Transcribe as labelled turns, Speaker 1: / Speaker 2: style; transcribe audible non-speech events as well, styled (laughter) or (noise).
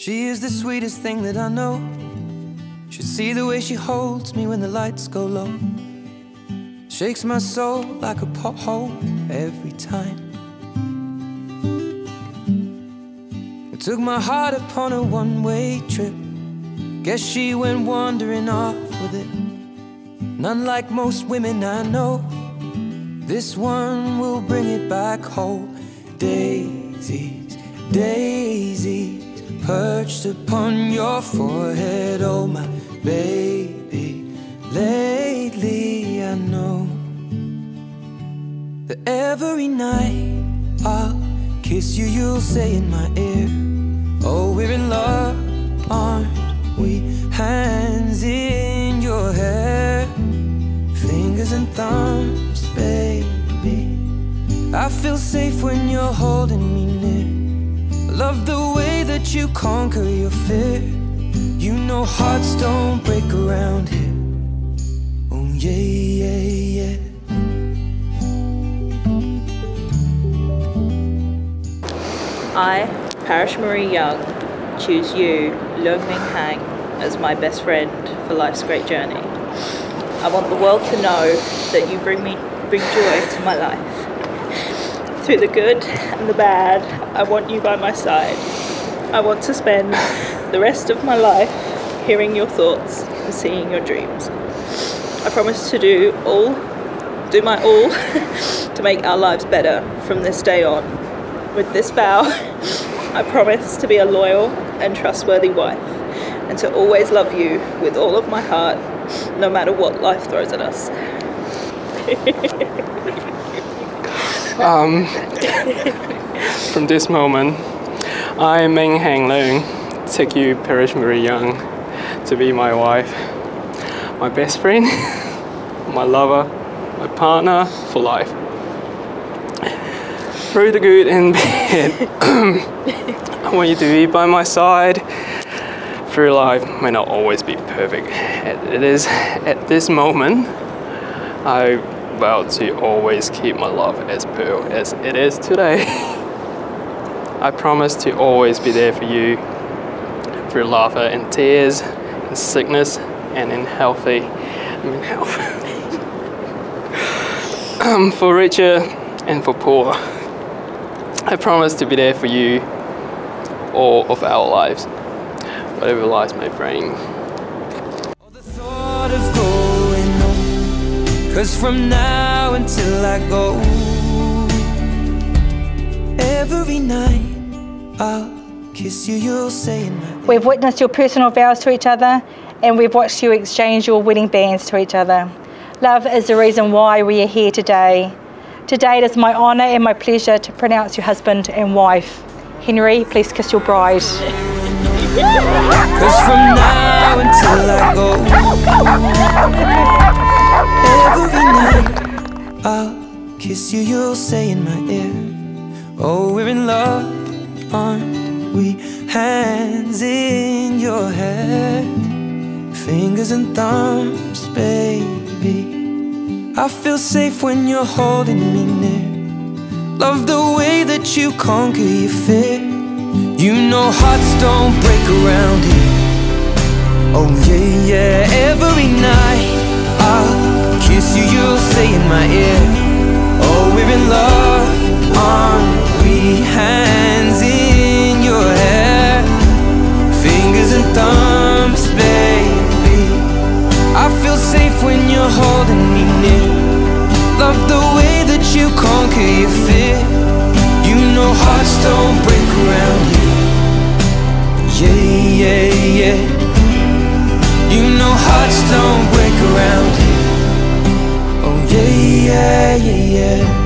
Speaker 1: She is the sweetest thing that I know. Should see the way she holds me when the lights go low. Shakes my soul like a pothole every time. It took my heart upon a one way trip. Guess she went wandering off with it. None like most women I know. This one will bring it back home. Daisies, daisies, perched upon your forehead. Oh, my baby. Lately, I know that every night I'll kiss you, you'll say in my ear, Oh, we're in love, aren't we? Hands in your hair, fingers and thumbs, baby. I feel safe when you're holding me near. Love the way you conquer your fear. You know hearts don't break around here. Oh, yeah, yeah, yeah.
Speaker 2: I, Parrish Marie Young, choose you, Leung Ming Hang, as my best friend for life's great journey. I want the world to know that you bring me bring joy to my life. (laughs) Through the good and the bad, I want you by my side. I want to spend the rest of my life hearing your thoughts and seeing your dreams. I promise to do all, do my all (laughs) to make our lives better from this day on. With this vow, (laughs) I promise to be a loyal and trustworthy wife and to always love you with all of my heart, no matter what life throws at us.
Speaker 3: Um, from this moment, I, Ming Hang Leung, take you, Parrish Marie Young, to be my wife, my best friend, (laughs) my lover, my partner for life. Through the good and (laughs) bad, (clears throat) I want you to be by my side. Through life may not always be perfect. It is at this moment I vow to always keep my love as pure as it is today. (laughs) I promise to always be there for you through laughter and tears, in sickness and in healthy, I mean health. (laughs) um, for richer and for poor. I promise to be there for you all of our lives, whatever lives may bring.
Speaker 1: Cause from now until I go, every night
Speaker 4: We've witnessed your personal vows to each other and we've watched you exchange your wedding bands to each other. Love is the reason why we are here today. Today it is my honour and my pleasure to pronounce you husband and wife. Henry, please kiss your bride.
Speaker 1: Cause from now until I go, every night I'll kiss you, you'll say in my ear, Oh, we're in love, aren't we? Hands in your hair, fingers and thumbs, baby. I feel safe when you're holding me near. Love the way that you conquer your fear. You know hearts don't break around here. Oh yeah, yeah. Every night I'll kiss you, you'll say in my ear. Oh, we're in love, safe when you're holding me near. Love the way that you conquer your fear. You know hearts don't break around here. Yeah, yeah, yeah. You know hearts don't break around here. Oh yeah, yeah, yeah, yeah.